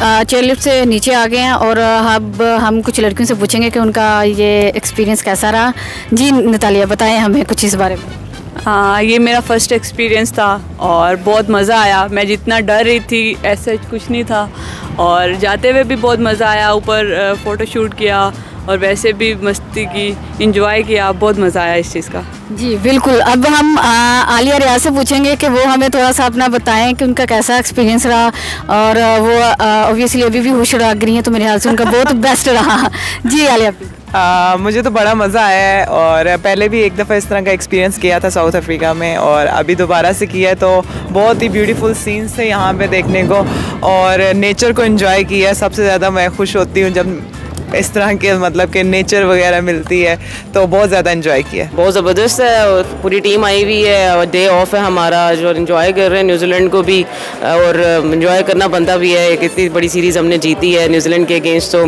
Chair lift से नीचे आ गए हैं और अब हम कुछ लड़कियों से पूछेंगे कि उनका ये एक्सपीरियंस कैसा रहा। जी, नतालिया, बताएँ हमें कुछ इस बारे में। हाँ ये मेरा फ़र्स्ट एक्सपीरियंस था और बहुत मज़ा आया। मैं जितना डर रही थी, ऐसा कुछ नहीं था। और जाते हुए भी बहुत मज़ा आया। ऊपर फ़ोटो शूट किया। और वैसे भी मस्ती की इंजॉय किया बहुत मज़ा आया इस चीज़ का। जी बिल्कुल। अब हम आ, आलिया रियाज से पूछेंगे कि वो हमें थोड़ा सा अपना बताएँ कि उनका कैसा एक्सपीरियंस रहा और वो ऑब्वियसली अभी भी होश रह रही हैं तो मेरे ख्याल से उनका बहुत बेस्ट रहा। जी आलिया। आ, मुझे तो बड़ा मज़ा आया है और पहले भी एक दफ़ा इस तरह का एक्सपीरियंस किया था साउथ अफ्रीका में और अभी दोबारा से किया है तो बहुत ही ब्यूटीफुल सीन्स थे यहाँ पे देखने को और नेचर को एंजॉय किया सबसे ज़्यादा मैं खुश होती हूँ जब इस तरह के मतलब के नेचर वगैरह मिलती है तो बहुत ज़्यादा इन्जॉय किया। बहुत ज़बरदस्त है, और पूरी टीम आई हुई है, और डे ऑफ़ है हमारा, जो इन्जॉय कर रहे हैं न्यूजीलैंड को भी, और इन्जॉय करना बनता भी है। एक इतनी बड़ी सीरीज़ हमने जीती है न्यूजीलैंड के अगेंस्ट तो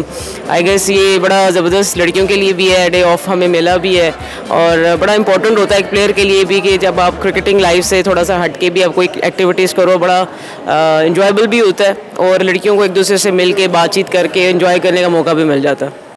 आई गेस ये बड़ा ज़बरदस्त लड़कियों के लिए भी है डे ऑफ़ हमें मिला भी है। और बड़ा इंपॉर्टेंट होता है एक प्लेयर के लिए भी कि जब आप क्रिकेटिंग लाइफ से थोड़ा सा हट के भी आप कोई एक्टिविटीज़ करो, बड़ा इंजॉयबल भी होता है। और लड़कियों को एक दूसरे से मिल बातचीत करके इन्जॉय करने का मौका भी मिल जाता है। Plata.